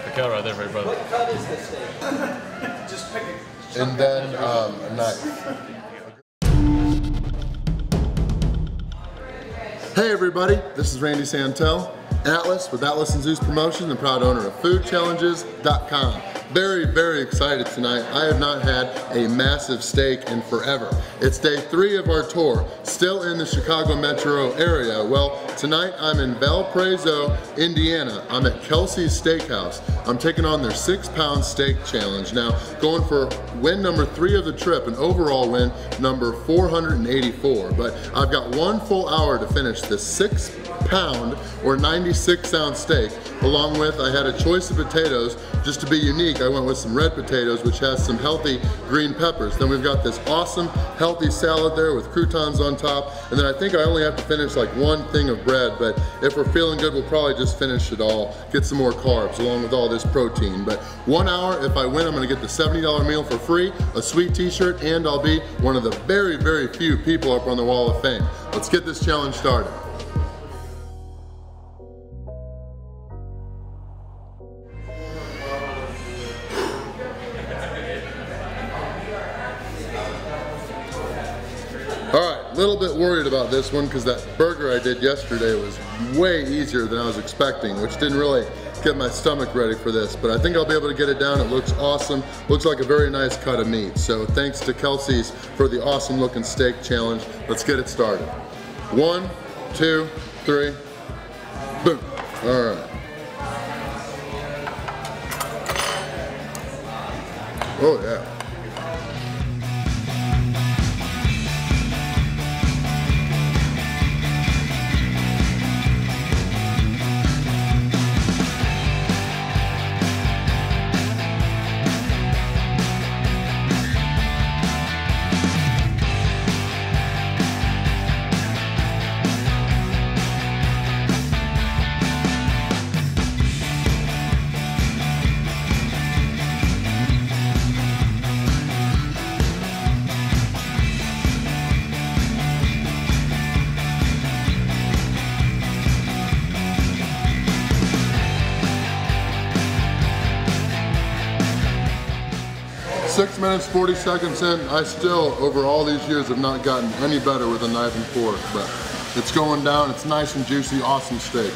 half a cow right there for everybody. What cut is this steak? Just pick it. And then um, a knife. Hey everybody, this is Randy Santel, Atlas with Atlas and Zeus Promotions and proud owner of FoodChallenges.com. Very, very excited tonight. I have not had a massive steak in forever. It's day three of our tour, still in the Chicago metro area. Well, tonight I'm in Valparaiso, Indiana. I'm at Kelsey's Steakhouse. I'm taking on their six pound steak challenge. Now, going for win number three of the trip, an overall win number 484. But I've got one full hour to finish this six pound or 96 ounce steak. Along with, I had a choice of potatoes. Just to be unique, I went with some red potatoes, which has some healthy green peppers. Then we've got this awesome, healthy salad there with croutons on top. And then I think I only have to finish like one thing of bread, but if we're feeling good, we'll probably just finish it all, get some more carbs along with all this protein. But one hour, if I win, I'm gonna get the $70 meal for free, a sweet t-shirt, and I'll be one of the very, very few people up on the wall of fame. Let's get this challenge started. Little bit worried about this one because that burger I did yesterday was way easier than I was expecting, which didn't really get my stomach ready for this, but I think I'll be able to get it down. It looks awesome. Looks like a very nice cut of meat. So thanks to Kelsey's for the awesome looking steak challenge. Let's get it started. One, two, three, boom. All right. Oh yeah. Six minutes, 40 seconds in, I still, over all these years, have not gotten any better with a knife and fork, but it's going down, it's nice and juicy, awesome steak.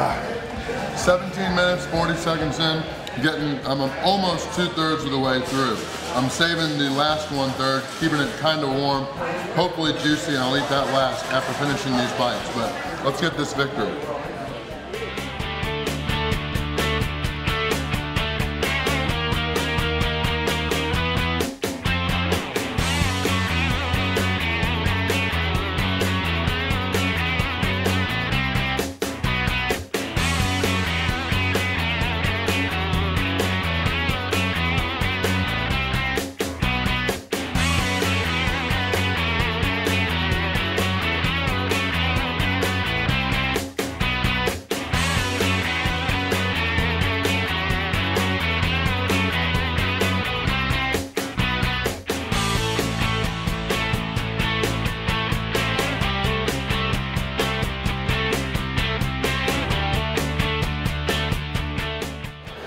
Ah. 17 minutes, 40 seconds in, getting, I'm almost two thirds of the way through. I'm saving the last one third, keeping it kind of warm, hopefully juicy, and I'll eat that last after finishing these bites, but let's get this victory.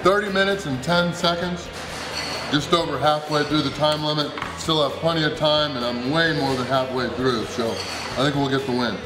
30 minutes and 10 seconds, just over halfway through the time limit. Still have plenty of time and I'm way more than halfway through, so I think we'll get the win.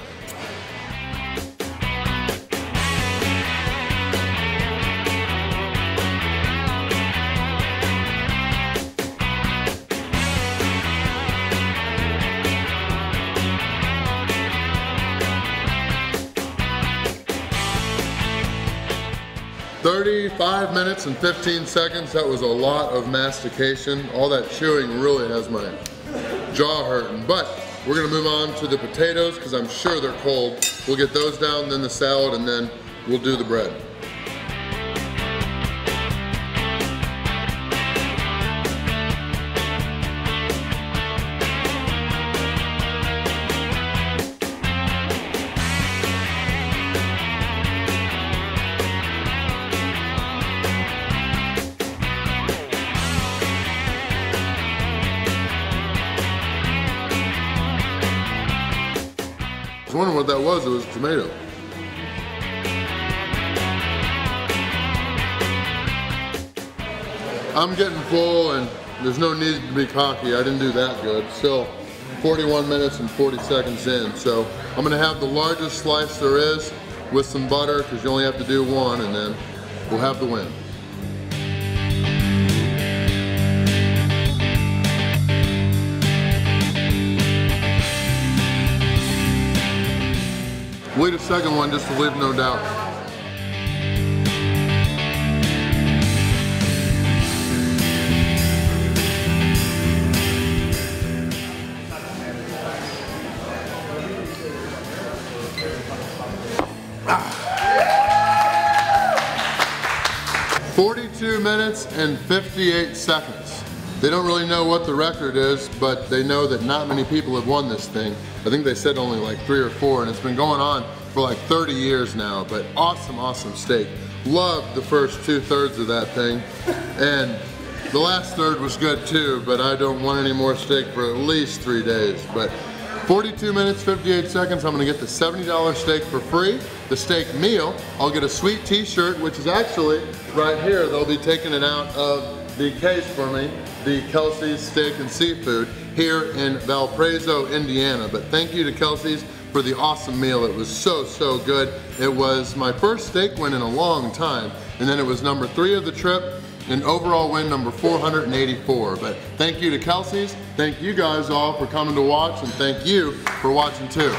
35 minutes and 15 seconds. That was a lot of mastication. All that chewing really has my jaw hurting. But we're gonna move on to the potatoes because I'm sure they're cold. We'll get those down, then the salad, and then we'll do the bread. Wondering what that was. It was tomato. I'm getting full and there's no need to be cocky. I didn't do that good. Still 41 minutes and 40 seconds in. So I'm gonna have the largest slice there is with some butter because you only have to do one and then we'll have the win. Wait a second one just to leave no doubt. Forty-two minutes and fifty-eight seconds. They don't really know what the record is, but they know that not many people have won this thing. I think they said only like three or four, and it's been going on for like 30 years now, but awesome, awesome steak. Loved the first two thirds of that thing, and the last third was good too, but I don't want any more steak for at least three days. But 42 minutes, 58 seconds, I'm gonna get the $70 steak for free, the steak meal. I'll get a sweet t-shirt, which is actually right here. They'll be taking it out of the case for me, the Kelsey's Steak and Seafood here in Valparaiso, Indiana. But thank you to Kelsey's for the awesome meal. It was so, so good. It was my first steak win in a long time. And then it was number three of the trip and overall win number 484. But thank you to Kelsey's. Thank you guys all for coming to watch and thank you for watching too.